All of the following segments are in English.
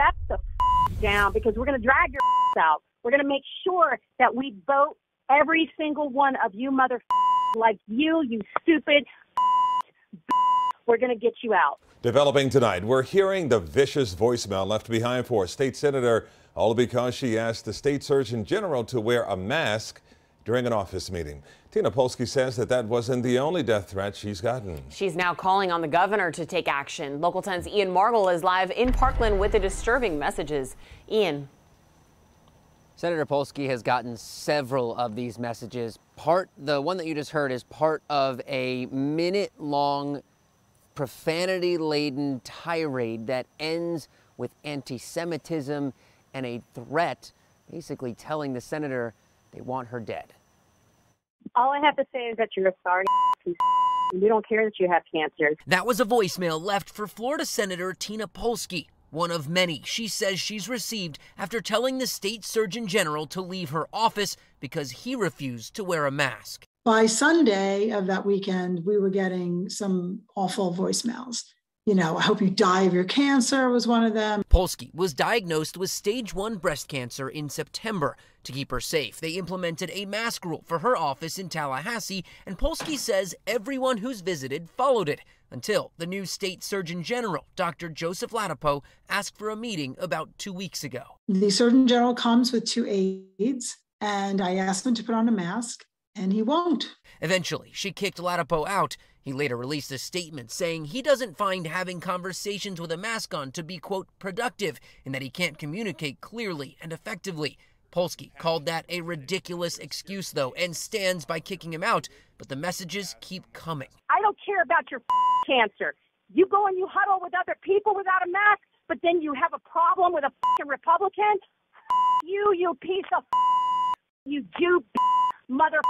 step the down because we're going to drag your out. We're going to make sure that we vote every single one of you mother like you, you stupid. We're going to get you out. Developing tonight, we're hearing the vicious voicemail left behind for a State Senator, all because she asked the state surgeon general to wear a mask during an office meeting. Tina Polsky says that that wasn't the only death threat she's gotten. She's now calling on the governor to take action. Local 10's Ian Margol is live in Parkland with the disturbing messages. Ian. Senator Polsky has gotten several of these messages. Part, the one that you just heard is part of a minute long profanity laden tirade that ends with anti Semitism and a threat, basically telling the senator they want her dead. All I have to say is that you're a sorry. We don't care that you have cancer. That was a voicemail left for Florida Senator Tina Polsky, one of many she says she's received after telling the state surgeon general to leave her office because he refused to wear a mask. By Sunday of that weekend, we were getting some awful voicemails. You know, I hope you die of your cancer was one of them. Polsky was diagnosed with stage one breast cancer in September. To keep her safe, they implemented a mask rule for her office in Tallahassee, and Polsky says everyone who's visited followed it until the new state surgeon general, Dr. Joseph Ladapo, asked for a meeting about two weeks ago. The surgeon general comes with two aides, and I asked him to put on a mask, and he won't. Eventually, she kicked Ladapo out. He later released a statement saying he doesn't find having conversations with a mask on to be, quote, productive, and that he can't communicate clearly and effectively. Polsky called that a ridiculous excuse, though, and stands by kicking him out. But the messages keep coming. I don't care about your cancer. You go and you huddle with other people without a mask, but then you have a problem with a Republican. You, you piece of you Jew mother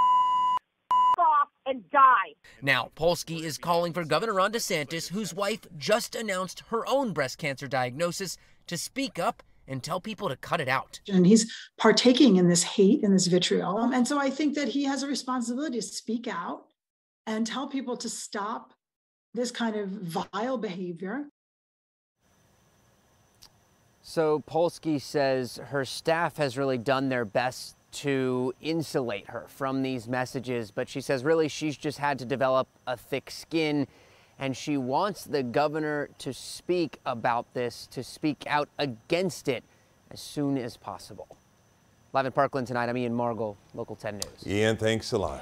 off and die. Now, Polsky is calling for Governor Ron DeSantis, whose wife just announced her own breast cancer diagnosis, to speak up and tell people to cut it out. And he's partaking in this hate and this vitriol. And so I think that he has a responsibility to speak out and tell people to stop this kind of vile behavior. So Polsky says her staff has really done their best to insulate her from these messages, but she says really she's just had to develop a thick skin and she wants the governor to speak about this, to speak out against it as soon as possible. Live in Parkland tonight, I'm Ian Margol, Local 10 News. Ian, thanks a lot.